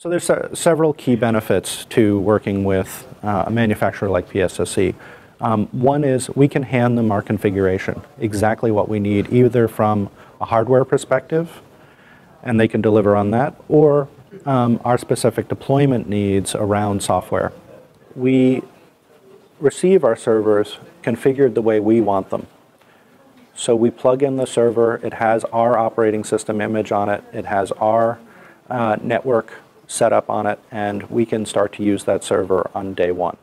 So there's uh, several key benefits to working with uh, a manufacturer like PSSC. Um, one is we can hand them our configuration, exactly what we need, either from a hardware perspective, and they can deliver on that, or um, our specific deployment needs around software. We receive our servers configured the way we want them. So we plug in the server, it has our operating system image on it, it has our uh, network set up on it, and we can start to use that server on day one.